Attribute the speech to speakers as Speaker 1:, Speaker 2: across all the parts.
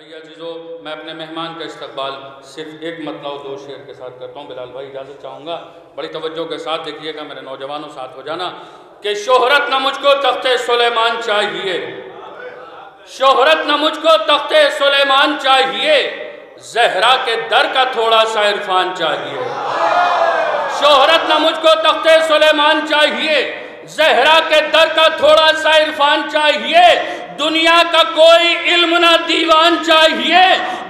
Speaker 1: آئیے عزیزو، میں اپنے مہمان کا استقبال صرف ایک مطلع و دو شعر کے ساتھ کرتا ہوں۔ بلال بھائی اجازت چاہوں گا؟ بڑی توجہ کے ساتھ دیکھیے گا میرے نوجوانوں، ساتھ ہو جانا کہ شہرت نہ مجھ کو تخت سلیمان چاہیے۔ شہرت نہ مجھ کو تخت سلیمان چاہیے۔ زہرا کے در کا تھوڑا سا عرفان چاہیے۔ شہرت نہ مجھ کو تخت سلیمان چاہیے۔ زہرا کے در کا تھوڑا سا عرفان چاہیے۔ دنیا کا کوئی علم نہ دیوان چاہیے،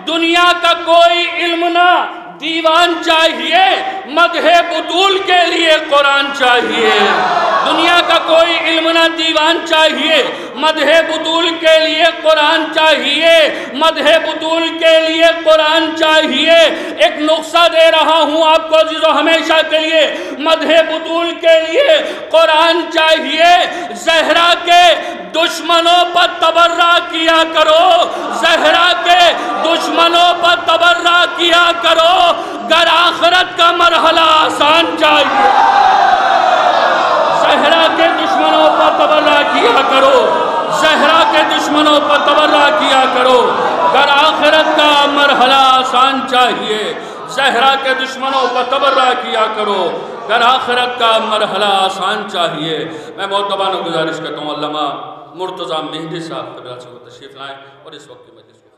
Speaker 1: دنیا کا کوئی علم نہ دیوان چاہیے مدح بطول کے لیے قرآن چاہیے۔ دنیا کا کوئی علم نہ دیوان چاہیے مدح بطول کے لیے قرآن چاہیے۔ مدح بطول کے لیے قرآن چاہیے۔ ایک نقصہ دے رہا ہوں آپ کو عزیز ہمیشہ کے لیے۔ مدح بطول کے لیے قرآن چاہیے۔ زہرا دشمنوں پر تبرہ کیا کرو۔ زہرا کے دشمنوں پر تبرہ کیا کرو۔ گر آخرت کا مرحلہ آسان چاہیے۔ زہرا کے دشمنوں پر تبرہ کیا کرو۔ زہرا کے دشمنوں پر تبرہ کیا کرو۔ گر آخرت کا مرحلہ آسان چاہیے۔ زہرا کے دشمنوں پر تبرہ کیا کرو۔ گر آخرت کا مرحلہ آسان چاہیے۔ میں بہت تبانہ گزارش کرتا ہوں، علامہ۔ مرتضی مہدی صاحب قبلہ سے وہ تشریف لائیں اور اس وقت کی مجلس کو